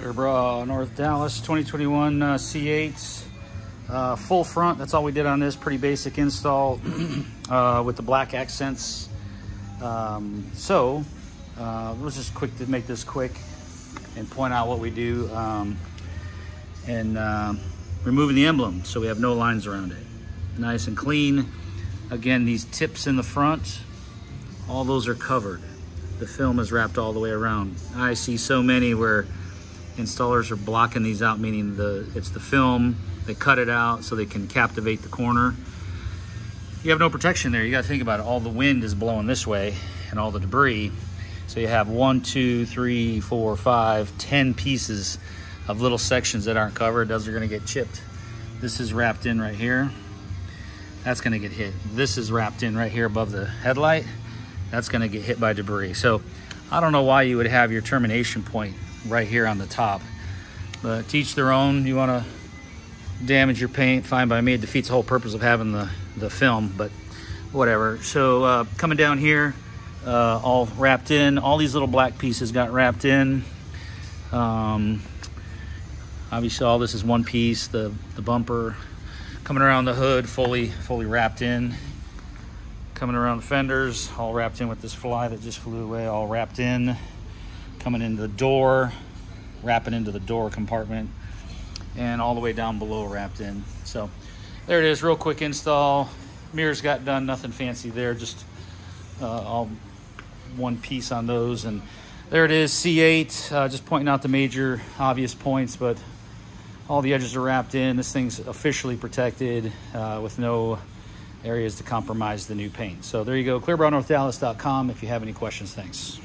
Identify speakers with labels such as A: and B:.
A: Clearbra, North Dallas, 2021 uh, C8. Uh, full front, that's all we did on this. Pretty basic install uh, with the black accents. Um, so, uh, let's just quick to make this quick and point out what we do. Um, and uh, removing the emblem so we have no lines around it. Nice and clean. Again, these tips in the front, all those are covered. The film is wrapped all the way around. I see so many where installers are blocking these out, meaning the it's the film, they cut it out so they can captivate the corner. You have no protection there. You gotta think about it. All the wind is blowing this way and all the debris. So you have one, two, three, four, five, ten pieces of little sections that aren't covered. Those are gonna get chipped. This is wrapped in right here. That's gonna get hit. This is wrapped in right here above the headlight. That's gonna get hit by debris. So I don't know why you would have your termination point right here on the top. But teach their own. You wanna damage your paint, fine by me. It defeats the whole purpose of having the, the film, but whatever. So uh, coming down here, uh, all wrapped in. All these little black pieces got wrapped in. Um, obviously all this is one piece, the, the bumper coming around the hood, fully, fully wrapped in. Coming around the fenders, all wrapped in with this fly that just flew away, all wrapped in. Coming into the door, wrapping into the door compartment and all the way down below wrapped in. So there it is, real quick install. Mirrors got done, nothing fancy there, just uh, all one piece on those. And there it is, C8, uh, just pointing out the major obvious points, but all the edges are wrapped in. This thing's officially protected uh, with no areas to compromise the new paint. So there you go, clearbranorthdallas.com if you have any questions. Thanks.